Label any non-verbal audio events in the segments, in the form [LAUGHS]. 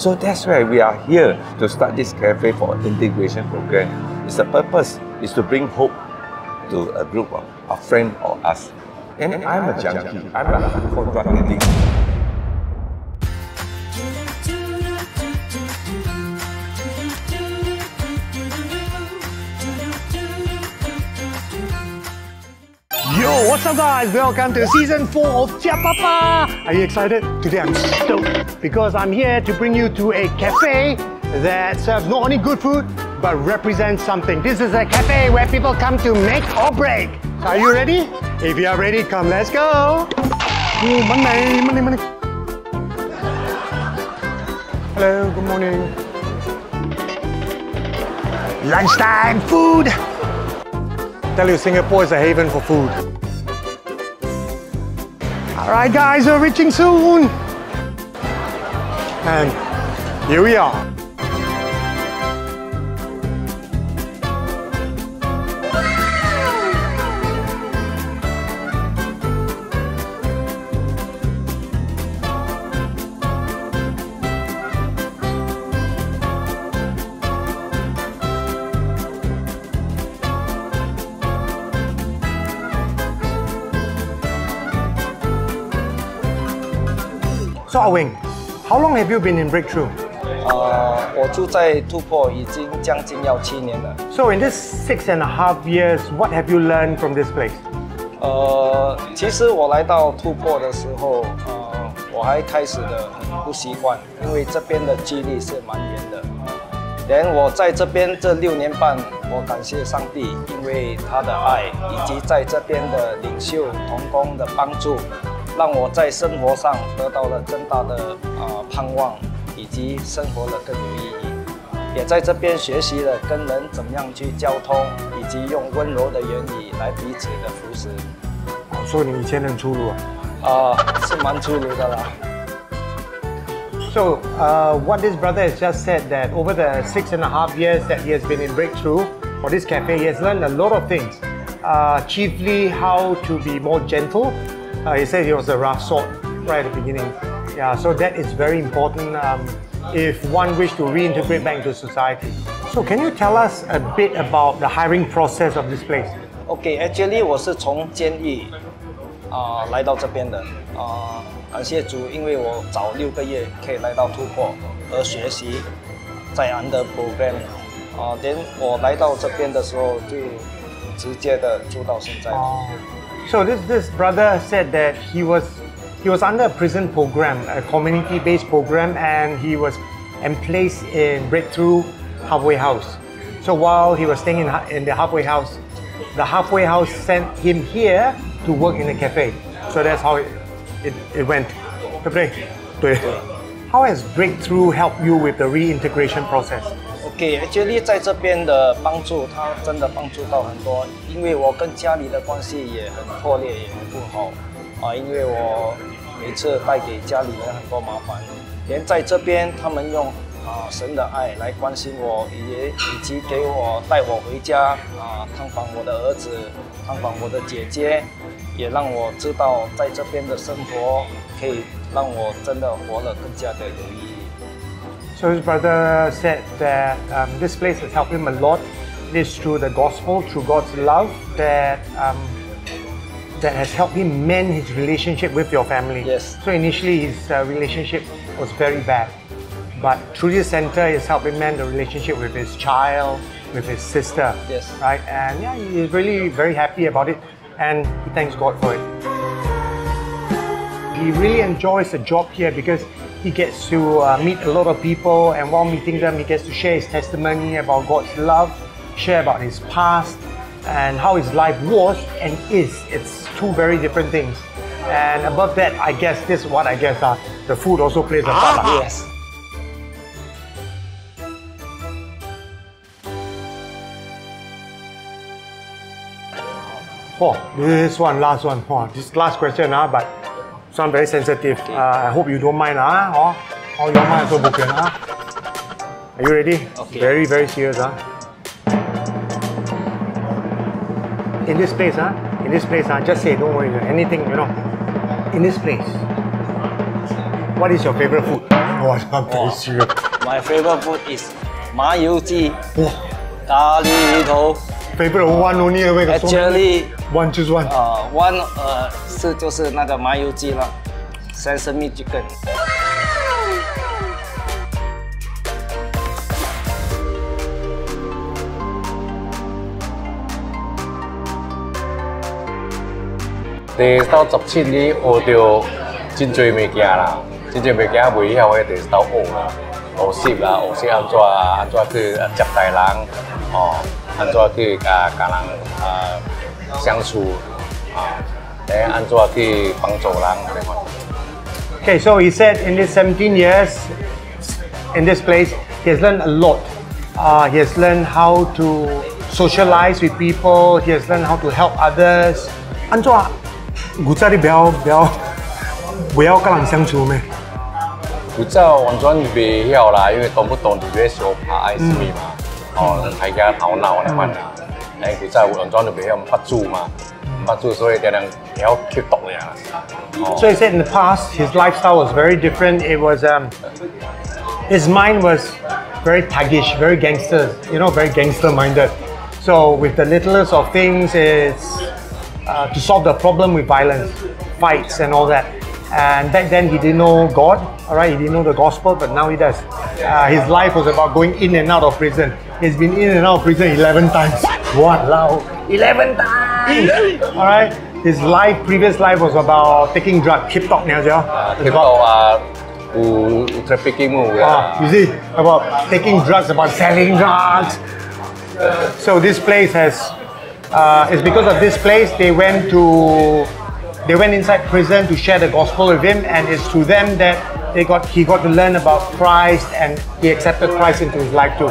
So that's why we are here to start this cafe for integration program. It's the purpose is to bring hope to a group of a friend or us. And I'm a junkie. I'm a hardcore drug addict. Yo, what's up guys? Welcome to season 4 of Jiak Pah Pah! Are you excited? Today I'm stoked because I'm here to bring you to a cafe that serves not only good food but represents something. This is a cafe where people come to make or break. So are you ready? If you are ready, come let's go! Oh, Monday, Monday, Monday. Hello, good morning. Lunchtime food! tell you, Singapore is a haven for food. All right, guys, we're reaching soon. And here we are. So, Awing, how long have you been in Breakthrough? 呃，我住在突破已经将近要七年了。So, in this six and a half years, what have you learned from this place? 呃，其实我来到突破的时候，呃，我还开始的很不习惯，因为这边的距离是蛮远的。连我在这边这六年半，我感谢上帝，因为他的爱以及在这边的领袖同工的帮助，让我在生活上得到了更大的啊、盼望，以及生活的更有意义。也在这边学习了跟人怎么样去交通，以及用温柔的言语来彼此的扶持。说你以前很粗鲁啊。啊、是蛮粗鲁的啦。So, uh, what this brother has just said that over the six and a half years that he has been in Breakthrough for this cafe, he has learned a lot of things. Uh, chiefly, how to be more gentle. Uh, he said he was a rough sort right at the beginning. Yeah, so that is very important um, if one wish to reintegrate back into society. So, can you tell us a bit about the hiring process of this place? OK，actually、我是从监狱啊、来到这边的啊、感谢主，因为我早六个月可以来到突破而学习在 Under Program 啊、连我来到这边的时候就直接的住到现在。 so this, this brother said that he was he was under a prison program, a community-based program, and he was placed in Breakthrough Halfway House. So while he was staying in, in the halfway house, the halfway house sent him here to work in a cafe. So that's how it, it, it went. How has Breakthrough helped you with the reintegration process? OK，actually、在这边的帮助，他真的帮助到很多，因为我跟家里的关系也很破裂，也很不好啊，因为我每次带给家里人很多麻烦，连在这边他们用啊神的爱来关心我，也以及给我带我回家啊探访我的儿子，探访我的姐姐，也让我知道在这边的生活可以让我真的活得更加的有意。So his brother said that um, this place has helped him a lot. It is through the gospel, through God's love, that um, that has helped him mend his relationship with your family. Yes. So initially his uh, relationship was very bad, but through this center, it's helped him mend the relationship with his child, with his sister. Yes. Right, and yeah, he's really very happy about it, and he thanks God for it. He really enjoys the job here because he gets to uh, meet a lot of people, and while meeting them, he gets to share his testimony about God's love, share about his past, and how his life was and is. It's two very different things. And above that, I guess this is what I guess uh, the food also plays a part. lah. Yes. Oh, this one, last one. Oh, this last question, ah, but this one very sensitive. Uh, I hope you don't mind, ah. Oh, oh, your mind so broken, ah. Are you ready? Okay. Very, very serious, ah. In this place, ah, in this place, ah, just say, don't worry, anything, you know. In this place, what is your favorite food? [LAUGHS] 哇，那必须的。 My favorite food is 麻油鸡、哇咖喱头。 ，favorite one only 那个 Actually，one just one。呃，one 呃是就是那个麻油鸡了，sesame chicken。第到十七你學到真侪物件啦，真侪物件袂曉嘅第十學啦，學習啦，學習安怎安怎去接待人，哦，安怎去甲甲人啊相處啊，誒安怎去幫助人咁款。Okay, so he said in this 17 years in this place, he has learned a lot. Uh, he has learned how to socialize with people. He has learned how to help others. 安怎？古早你不要不要不要跟人相處咩？古早完全袂曉啦，因為懂不動就咧相拍愛什麼嘛，哦，大家头脑那款啦。诶，古早完全就袂晓唔捌煮嘛，唔捌煮，所以定定晓吸毒呀。哦 So he said in the past, his lifestyle was very different. It was um, his mind was very thuggish, very gangster, you know, very gangster-minded. So with the littlest of things, it's uh, to solve the problem with violence, fights, and all that. And back then he didn't know God, all right, he didn't know the gospel, but now he does. Uh, his life was about going in and out of prison. He's been in and out of prison 11 times. What? Wow. 11 times! Alright. His life, previous life was about taking drugs. Keep talk now. About uh, trafficking. Uh, you see, about taking drugs, about selling drugs. So this place has, uh, it's because of this place they went to, they went inside prison to share the gospel with him and it's through them that they got, he got to learn about Christ and he accepted Christ into his life too.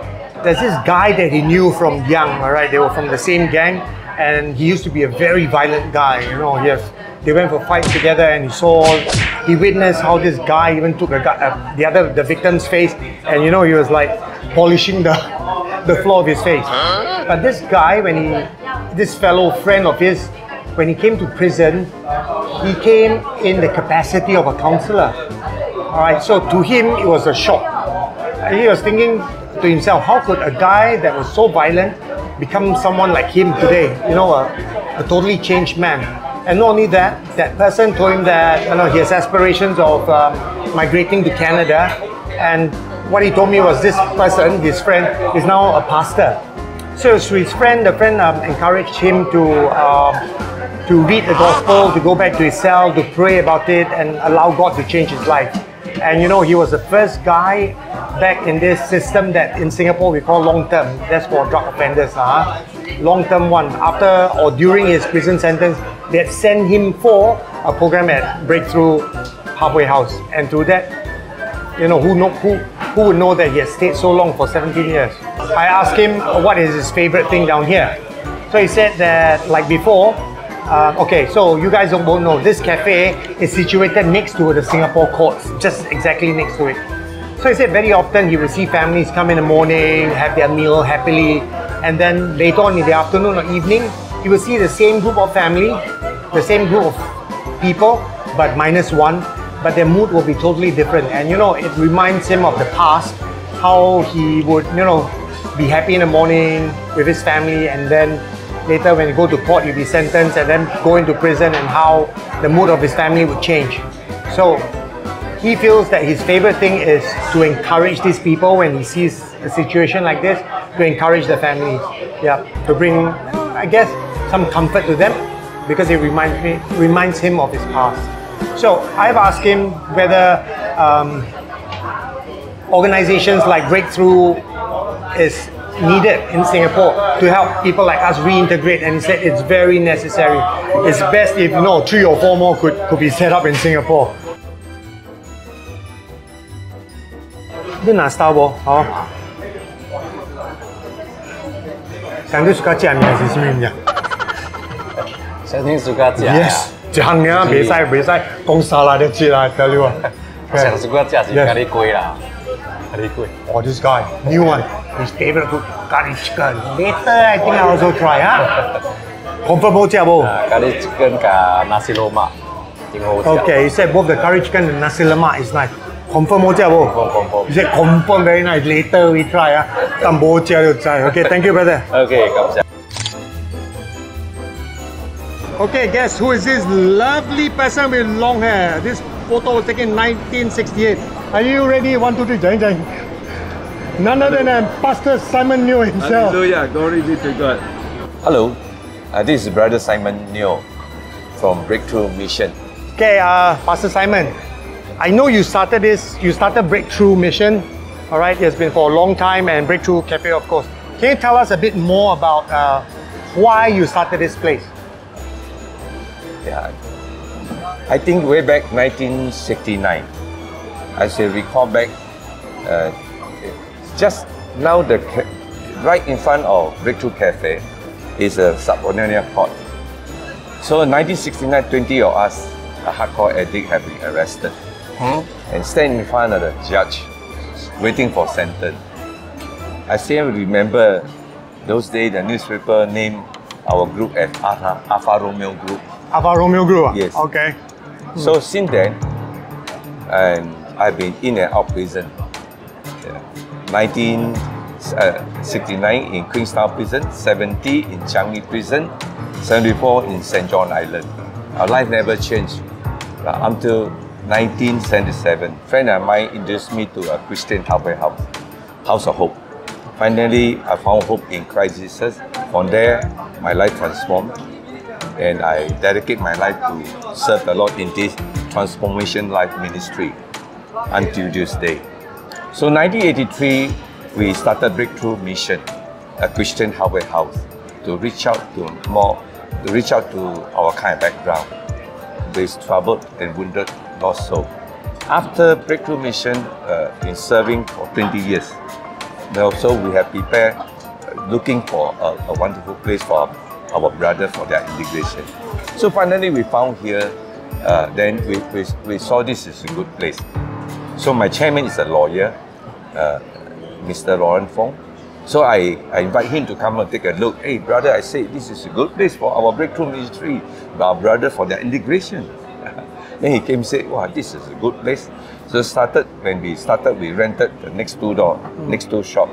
there's this guy that he knew from young. All right, they were from the same gang, and he used to be a very violent guy. You know, he has, they went for fights together, and he saw, he witnessed how this guy even took a, uh, the other the victim's face, and you know he was like polishing the [LAUGHS] the floor of his face. But this guy, when he, this fellow friend of his, when he came to prison, he came in the capacity of a counselor. All right, so to him it was a shock. He was thinking to himself, how could a guy that was so violent become someone like him today? You know, a, a totally changed man. And not only that, that person told him that you know he has aspirations of um, migrating to Canada. And what he told me was this person, his friend, is now a pastor. So his friend, the friend um, encouraged him to um, to read the gospel, to go back to his cell, to pray about it, and allow God to change his life. And you know, he was the first guy back in this system that in Singapore we call long term. That's for drug offenders, huh? Long term one. After or during his prison sentence, they had sent him for a program at Breakthrough Halfway House, and through that, you know, who know who who would know that he has stayed so long for 17 years? I asked him what is his favorite thing down here. So he said that like before, uh, okay, so you guys don't both know this cafe is situated next to the Singapore courts, just exactly next to it. So he said very often he will see families come in the morning, have their meal happily, and then later on in the afternoon or evening, he will see the same group of family, the same group of people, but minus one, but their mood will be totally different. And you know, it reminds him of the past, how he would, you know, be happy in the morning with his family, and then later when he go to court, he'll be sentenced and then go into prison, and how the mood of his family would change. So he feels that his favorite thing is to encourage these people when he sees a situation like this, to encourage the families, yeah, to bring, I guess, some comfort to them because it reminds me reminds him of his past. So I've asked him whether um, organizations like Breakthrough is needed in Singapore to help people like us reintegrate and he said it's very necessary. It's best if you know three or four more could, could be set up in Singapore. 你拿 Star Wars 好。 相对 suka 食面是什么面？相听暑假食啊， Yes，一行嘢袂使袂使讲沙拉就知啦，tell you 啊。上暑假食是咖喱龟啦，咖 Hare quick. Oh, this guy, new one. His favorite food, curry chicken. Later, I think I also try, huh? [LAUGHS] Confirm ho chia bo. Uh, curry chicken ka nasi lemak. Okay, you said both the curry chicken and nasi lemak is nice. Confirm ho chia bo. Confirm, confirm. He said confirm very nice. Later we try, huh? Tam bo chia to try. Okay, thank you, brother. Okay, come Okay, guess who is this lovely person with long hair? This photo was taken in 1968. Are you ready? One, two, three, jang, jang. None other than Pastor Simon Neo himself. Hallelujah, glory be to God. Hello, uh, this is Brother Simon Neo from Breakthrough Mission. Okay, uh, Pastor Simon, I know you started this, you started Breakthrough Mission, all right? It's been for a long time and Breakthrough Cafe, of course. Can you tell us a bit more about uh, why you started this place? Yeah, I think way back 1969, as I recall back, uh, just now the right in front of Breakthrough Cafe is a subordinate court. So in 1969, 20 of us, a hardcore addict, have been arrested and stand in front of the judge, waiting for sentence. I still remember those days the newspaper named our group as Alpha, Alpha Romeo Group. Alpha Romeo Group? ah? Yes. Okay. So since then, and I've been in and out prison. Yeah. 1969 in Queenstown Prison, 70 in Changi Prison, 74 in St. John Island. Our life never changed uh, until 1977. Friend of mine introduced me to a Christian halfway house, House of Hope. Finally, I found hope in Christ Jesus. From there, my life transformed and I dedicate my life to serve the Lord in this transformation life ministry until this day. So 1983, we started Breakthrough Mission, a Christian halfway house, to reach out to more, to reach out to our kind of background, those troubled and wounded lost soul. After Breakthrough Mission, uh, in serving for 20 years, also we have prepared, uh, looking for a, a wonderful place for our, brother for their integration. So finally we found here, uh, then we, we, we saw this is a good place. So my chairman is a lawyer, uh, Mr. Lauren Fong. So I, I invite him to come and take a look. Hey brother, I say this is a good place for our breakthrough ministry, our brother for their integration. [LAUGHS] then he came and said, wow, this is a good place. So started when we started, we rented the next two door, next door shop,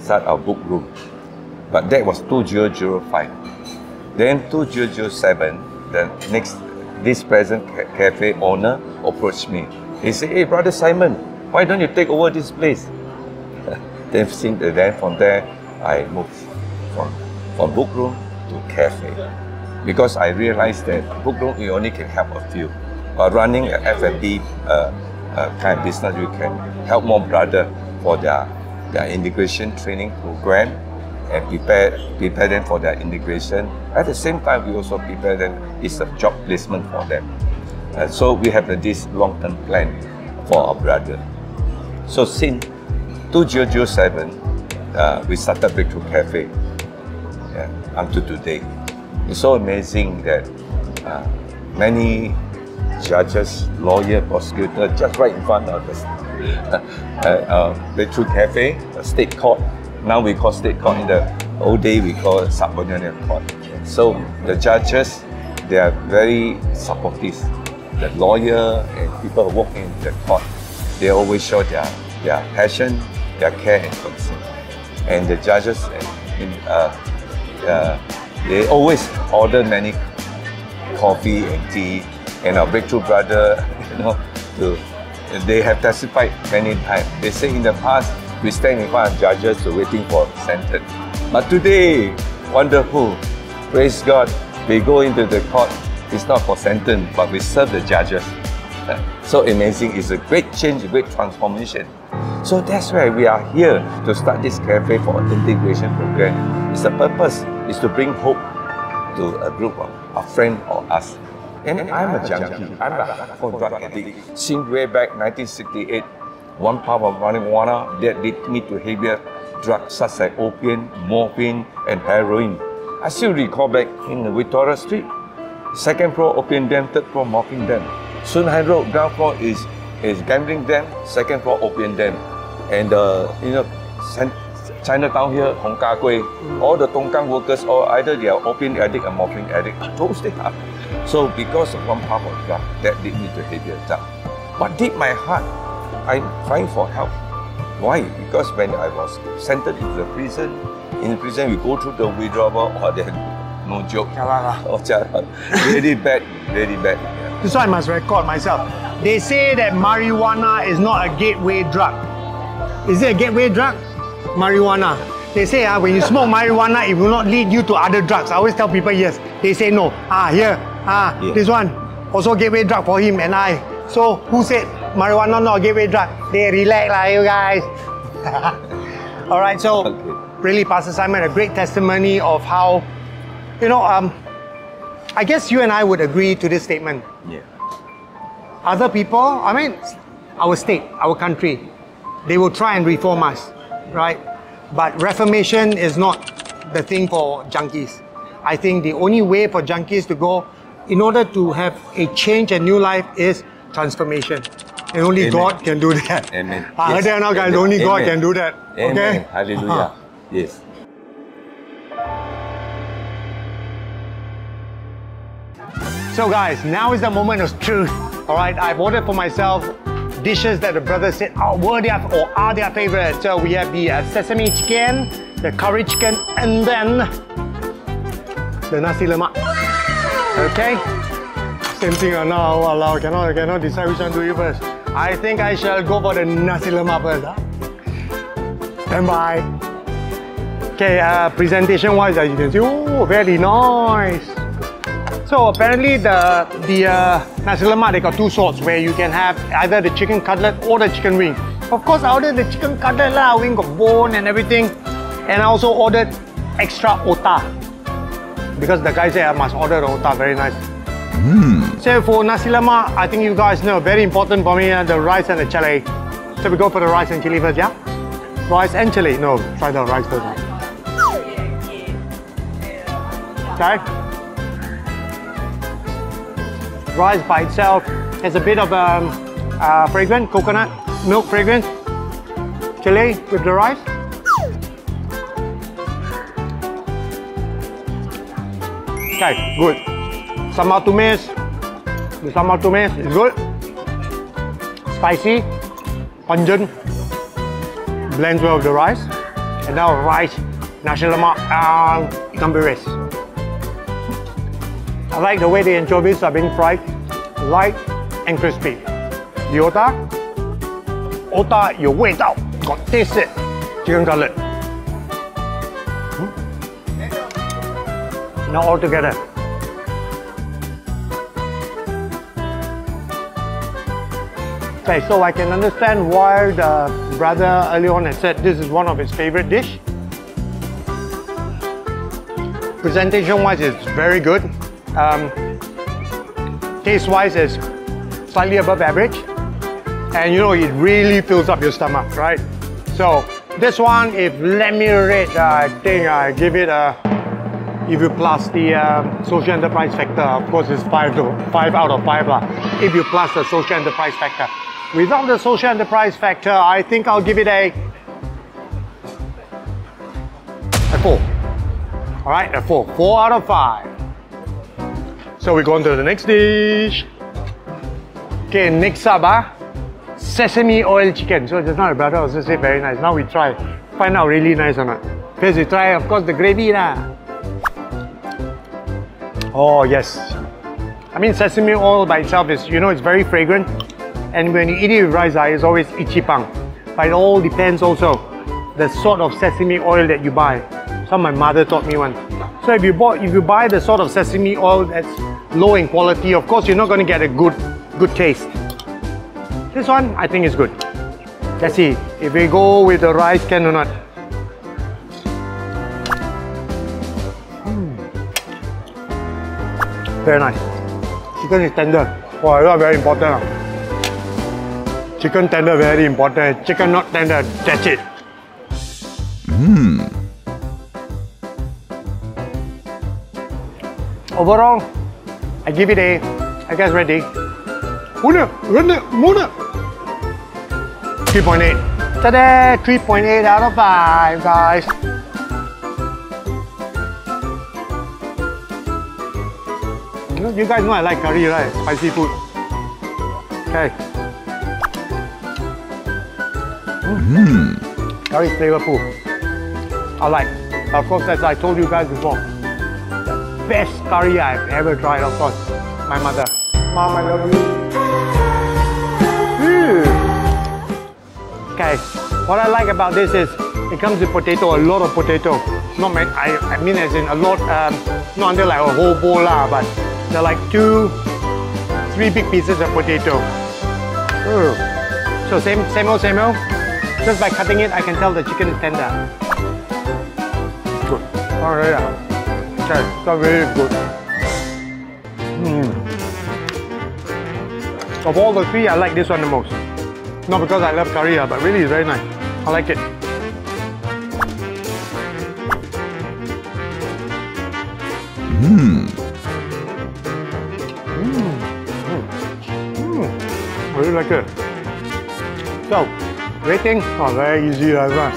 start our book room. But that was 2005. Then 2007, the next this present ca- cafe owner approached me. He said, "Hey, brother Simon, why don't you take over this place?" [LAUGHS] then then from there, I moved from from book room to cafe because I realized that book room you only can help a few, but running a F&B uh, uh, kind of business, you can help more brother for their their integration training program and prepare prepare them for their integration. At the same time, we also prepare them. It's a job placement for them. Uh, so we have uh, this long-term plan for our brother. So since 2007, uh, we started Breakthrough Cafe yeah, until today. It's so amazing that uh, many judges, lawyer, prosecutor, just right in front of us. [LAUGHS] uh, uh, Breakthrough Cafe, a state court. Now we call state court. In the old day, we call subordinate court. So the judges, they are very supportive. The lawyer and people who work in the court, they always show their, their passion, their care and concern. And the judges, in, uh, uh, they always order many coffee and tea. And our breakthrough brother, [LAUGHS] you know, to, they have testified many times. They say in the past, we stand in front of judges waiting for sentence. But today, wonderful, praise God, we go into the court. It's not for sentence, but we serve the judges. [LAUGHS] So amazing! It's a great change, a great transformation. So that's why we are here to start this cafe for integration program. It's the purpose is to bring hope to a group of a friend or us. And I'm a junkie. I'm a hardcore drug addict. Since way back 1968, one pound of marijuana that lead me to heavier drugs such as opium, morphine, and heroin. I still recall back in Victoria Street. Second floor opium den, third floor morphine den. Soon Hai Road, ground floor is, is gambling den, second floor opium den. And uh, you know, Chinatown here, Hong Kah Gui, all the Tongkang workers, or either they are opium addict or morphine addict, those they are. So because of one puff of drug, that lead me to heavier drug. But deep my heart, I'm crying for help. Why? Because when I was sentenced into the prison, in prison we go through the withdrawal or then no joke. Oh, jialat. really bad, really bad. This one I must record myself. They say that marijuana is not a gateway drug. Is it a gateway drug? Marijuana. They say ah, when you smoke marijuana, it will not lead you to other drugs. I always tell people yes. They say no. Ah, here. Ah, Yeah. this one. Also gateway drug for him and I. So who said marijuana not a gateway drug? They relax lah, you guys. [LAUGHS] All right, so Okay. really, Pastor Simon, a great testimony of how, you know, um, I guess you and I would agree to this statement Yeah. other people, I mean, our state, our country, they will try and reform us, right? But reformation is not the thing for junkies. I think the only way for junkies to go, in order to have a change and new life, is transformation. And only Amen. God can do that. Amen. I heard Yes. that now, guys. Amen. Only God Amen. can do that. Amen. Okay? Hallelujah. Yes. So guys, now is the moment of truth. All right, I've ordered for myself dishes that the brothers said are were their or are their favorite. So we have the uh, sesame chicken, the curry chicken, and then the nasi lemak. Okay. Same thing uh, now. Walao, cannot cannot decide which one to eat first. I think I shall go for the nasi lemak first. Huh? Stand by. Okay, uh, presentation wise, as you can see, oh, very nice. So apparently the the uh, nasi lemak they got two sorts where you can have either the chicken cutlet or the chicken wing. Of course, I ordered the chicken cutlet lah, wing got bone and everything, and I also ordered extra otah because the guy said I must order the otah. Very nice. So for nasi lemak, I think you guys know very important for me uh, the rice and the chili. So we go for the rice and chili first, yeah? Rice and chili. No, try the rice first. Okay. rice by itself has a bit of um, uh, fragrance, coconut milk fragrance. Chili with the rice. Okay, good sambal tumis. The sambal tumis is good. Spicy, pungent, blends well with the rice. And now rice, nasi lemak, and ikan bilis. I like the way the anchovies are being fried, light and crispy. The otak, otak got taste it, chicken cutlet. Hmm? Now all together. Okay, so I can understand why the brother early on had said this is one of his favorite dish. Presentation wise, it's very good. Um, taste wise, it's slightly above average. And you know, it really fills up your stomach, right? So, this one, if let me rate, uh, I think I give it a, if you plus the um, social enterprise factor, of course, it's five, to, five out of five. lah. If you plus the social enterprise factor. Without the social enterprise factor, I think I'll give it a, a four. All right, a four. Four out of five. So we go on to the next dish. Okay, next up, ah, sesame oil chicken. So just now the brother also said very nice. Now we try, find out really nice or not. First we try, of course, the gravy lah. Oh yes. I mean, sesame oil by itself is, you know, it's very fragrant. And when you eat it with rice, ah, it's always ichiban. But it all depends also the sort of sesame oil that you buy. Some my mother taught me one. So if you bought, if you buy the sort of sesame oil that's low in quality, of course you're not going to get a good, good taste. This one I think is good. Let's see if we go with the rice can or not. Mm. Very nice. Chicken is tender. Wow, that's very important. Chicken tender very important. Chicken not tender, that's it. Mmm. Overall, I give it a. I guess ready. 3.8. Ta-da! 3.8 out of 5, guys. You guys know I like curry, right? Spicy food. Okay. Mm. Curry flavorful. I like. Of course, as I told you guys before, the best curry I've ever tried, of course, my mother. Mom, I love you. Mm. Okay, what I like about this is it comes with potato, a lot of potato. Not many, I, I mean as in a lot, um, not until like a whole bowl lah, but they're like two, three big pieces of potato. Mm. So same, same old, same old. Just by cutting it, I can tell the chicken is tender. Good. Oh yeah. Okay, so very good. Mm. Of all the three, I like this one the most. Not because I love curry, ah, but really it's very nice. I like it. Hmm. Hmm. I really like it. Rating? Oh, very easy, Razvan.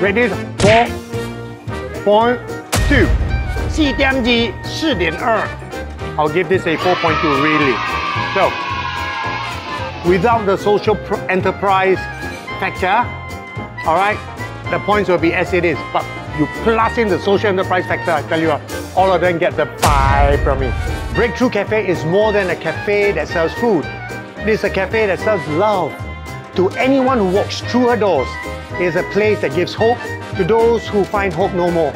Rating 4.2. CDMG 4.2. I'll give this a 4.2, really. So, without the social enterprise factor, all right, the points will be as it is. But you plus in the social enterprise factor, I tell you, all of them get the pie from me. Breakthrough Cafe is more than a cafe that sells food. It is a cafe that sells love to anyone who walks through her doors. It is a place that gives hope to those who find hope no more.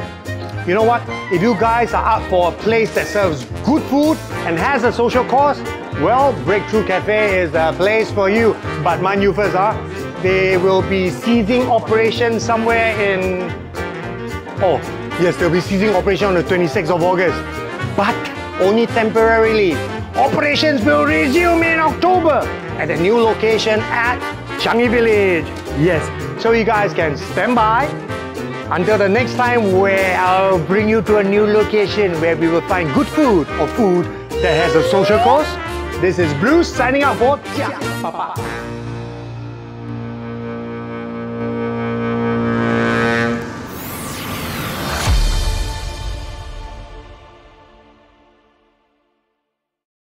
You know what? If you guys are up for a place that serves good food and has a social cause, well, Breakthrough Cafe is the place for you. But mind you first, huh? They will be ceasing operation somewhere in Oh, yes, they'll be ceasing operation on the 26th of August, but only temporarily. Operations will resume in October at a new location at Changi Village. Yes, so you guys can stand by until the next time where I'll bring you to a new location where we will find good food or food that has a social cause. This is Bruce signing out for Jia Papa.